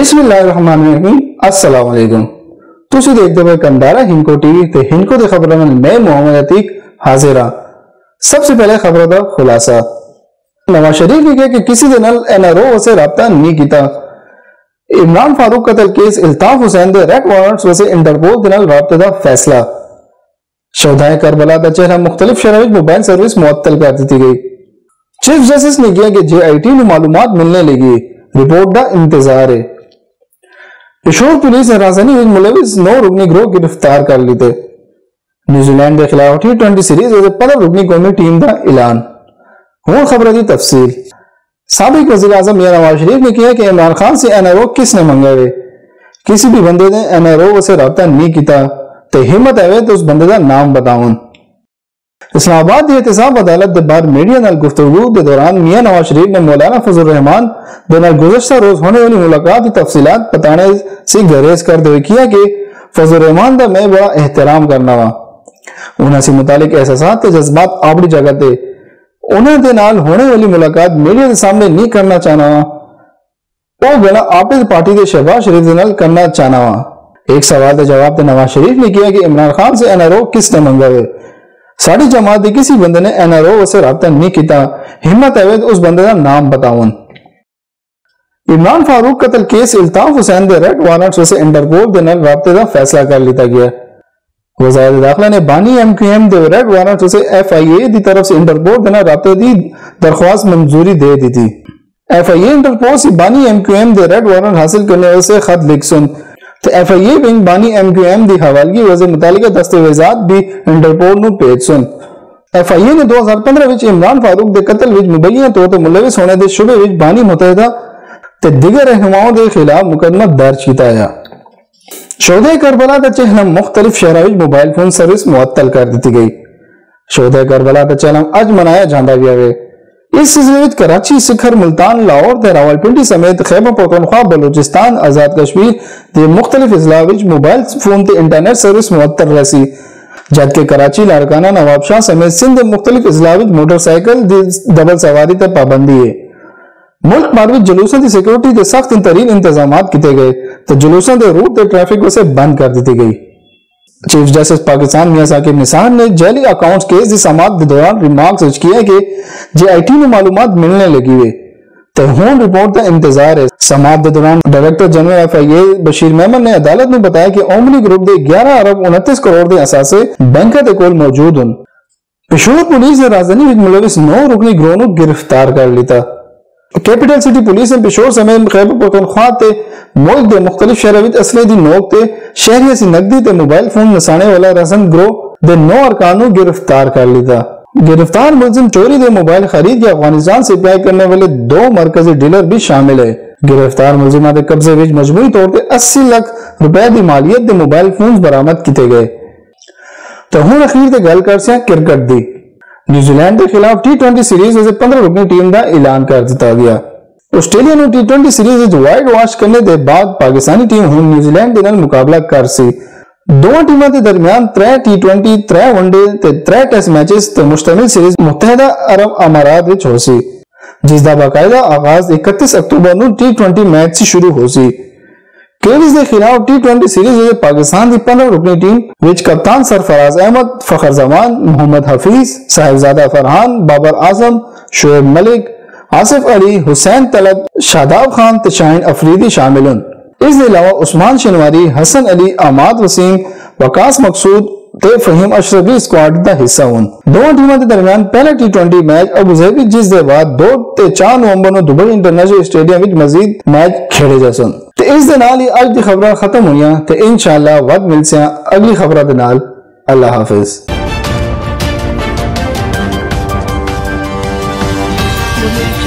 بسم اللہ الرحمن الرحیم، السلام علیکم۔ تسی دیکھتے ہوئے کندارا ہنکو ٹی وی تے ہنکو دے خبروں میں میں محمد عتیق حاضر ہاں سب سے پہلے خبروں دا خلاصہ۔ نواز شریف نے کہا کہ کسی دن این آر او سے رابطہ نہیں کیتا۔ عمران فاروق قتل کیس الطاف حسین دے ریڈ وارنٹس ویسے انٹرپول دے نال رابطے دا فیصلہ۔ شہدائے کربلا دا چہرہ مختلف شہروں میں موبائل سروس معطل کر دیتی گئی۔ چیف جسٹس نے کیا کہ جے آئی ٹی میں معلومات ملنے لگی۔ رپورٹ دا انتظار ہے۔ پشور پولیس نے رازانی میں ملوث نو رکنی گروہ گرفتار کر لی تھے نیوزی لینڈ کے خلاف ٹی ٹوینٹی سیریز ویسے پندرہ رکنی قومی ٹیم دا اعلان۔ ہوں خبر دی جی تفصیل۔ سابق وزیر اعظم میاں نواز شریف نے کیا کہ عمران خان سے این آر او کس نے منگا ہوئے؟ کسی بھی بندے نے این آر او سے رابطہ نہیں کیتا۔ تو ہمت ہے تو اس بندے دا نام بتاؤں۔ اسلام آباد دی احتساب عدالت دے بعد میڈیا نال گفتگو دے دوران میاں نواز شریف نے مولانا فضل الرحمان دے نال گزشتہ روز ہونے والی ملاقات کی تفصیلات بتانے سے گریز کر دے کیا کہ فضل الرحمان دا میں بڑا احترام کرنا وا۔ انہاں سے متعلق احساسات تے جذبات آبڑی جگہ تے انہاں دے نال ہونے والی ملاقات میڈیا دے سامنے نہیں کرنا چاہنا وا۔ وہ گلا آپس پارٹی دے شہباز شریف دے نال کرنا چاہنا وا۔ ایک سوال دے جواب تے نواز شریف نے کیا کہ عمران خان سے این آر او کس نے منگا ہوئے ساڑی جماعت دی کسی بندے نے این آر او سے رابطہ نہیں کیتا۔ ہمت ہے اس بندے کا نام بتاؤن عمران فاروق قتل کیس الطاف حسین دے ریڈ وارنٹس سے انٹرپول دے نال رابطے کا فیصلہ کر لیتا گیا۔ وزارت داخلہ نے بانی ایم کیو ایم دے ریڈ وارنٹس سے ایف آئی اے دی طرف سے انٹرپول دے نال رابطے دی درخواست منظوری دے دی تھی ایف آئی اے انٹرپول سے بانی ایم کیو ایم دے ریڈ وارنٹ حاصل کرنے سے خط لکھ سن۔ تو ایف آئی اے ونگ بانی ایم کیو ایم دی حوالگی وزے متعلقہ دستاویزات بھی انٹرپول نو پیج سن۔ ایف آئی اے نے دو ہزار پندرہ وچ عمران فاروق دے قتل وچ مبینہ طور تے ملوث ہونے دے شبے وچ بانی متحدہ تے دیگر رہنماؤں دے خلاف مقدمہ درج کیتا ہے شہدہ کربلا دا چہلم مختلف شہروں وچ موبائل فون سروس معطل کر دیتی گئی۔ شہدہ کربلا دا چہلم اج منایا جاندا گیا ہے اس سلسلے وچ کراچی، سکھر، ملتان، لاہور تے راولپنڈی سمیت خیبر پختونخوا بلوچستان، آزاد کشمیر، دے مختلف اضلاع وچ موبائل، فون تے انٹرنیٹ سروس معطل رہسی۔ جبکہ کراچی، لارکانہ، نواب شاہ سمیت سندھ مختلف اضلاع وچ موٹر سائیکل دی ڈبل سواری تے پابندی ہے۔ ملک بھر وچ جلوساں دی سیکورٹی تے سخت ترین انتظامات کیتے گئے۔ تے جلوساں دے روٹ تے ٹریفک وسے بند کر دیتی گئی۔ چیف جسٹس پاکستان میاں ثاقب نثار نے جیلی اکاؤنٹس کیس دی سماعت دے دوران ریمارکس وچ کیا کہ جے آئی ٹی میں معلومات ملنے لگی ہوئے تے ہون رپورٹ دا انتظار ہے۔ سماعت دے دوران director general F I A Bashir Muhammad نے عدالت میں بتایا کہ اومنی گروپ دے گیارہ ارب انتیس کروڑ دے اثاثے بینکا دے کول موجود ہن۔ پشور پولیس نے راجدھانی وچ ملوث نو رکنی گروہ نو گرفتار کر لیتا۔ کیپٹل سٹی پولیس نے پشور سمیت خیبر پختونخوا تے ملک دے مختلف شہروں وچ اسلحے دی نوک تے شہریوں سی نقدی تے موبائل فون نسانے والا رسن گروہ دے نو ارکانوں گرفتار کر لیتا گرفتار ملزم چوری دے موبائل خرید کے افغانستان سے پیائی کرنے والے دو مرکزی ڈیلر بھی شامل ہے گرفتار ملزمہ دے قبضے وچ مجموعی طور تے اسی لاکھ روپے دی مالیت دے موبائل فونز برآمد کیتے گئے تو ہن اخیر تے گل کرسیاں کرکٹ دی نیوزی لینڈ کے خلاف ٹی ٹوینٹی سیریز ویسے پندرہ رکنی ٹیم دا اعلان کر دیتا گیا آسٹریلیا نے T twenty series whitewash کرنے دے بعد پاکستانی ٹیم ہن نیوزی لینڈ دے نال مقابلہ کر سی دو ٹیموں دے درمیان ترے ٹی ٹوینٹی ترے ون ڈے تے ترے ٹیسٹ میچز تے مشتمل سیریز متحدہ عرب امارات وچ ہو سی جس دا باقاعدہ آغاز 31 اکتوبر نو ٹی ٹوینٹی میچ سے شروع ہو سی کیویز دے خلاف ٹی ٹوینٹی سیریز وچ پاکستان دی پندرہ رکنی ٹیم، وچ کپتان سرفراز احمد، فخر زمان، محمد حفیظ، صاحبزادہ فرحان، بابر اعظم، شعیب ملک، آصف علی، حسین طلب، شاداب خان تے افریدی شامل ہیں اس دے علاوہ عثمان شنواری، حسن علی احمد وسیم، وقاص مقصود تے فہیم اشرف بھی اسکواڈ دا حصہ ہون۔ دو ٹیموں دے درمیان پہلا T twenty match Abu Dhabi, جس دے بعد دو تے چار نومبر نو دبئی انٹرنیشنل اسٹیڈیم وچ مزید میچ کھیڑے جاسن۔ اس دے نال ہی اج دی خبراں ختم ہوئیاں تے انشاءاللہ وقت ملسیاں اگلی خبراں دے نال اللہ حافظ Thank you.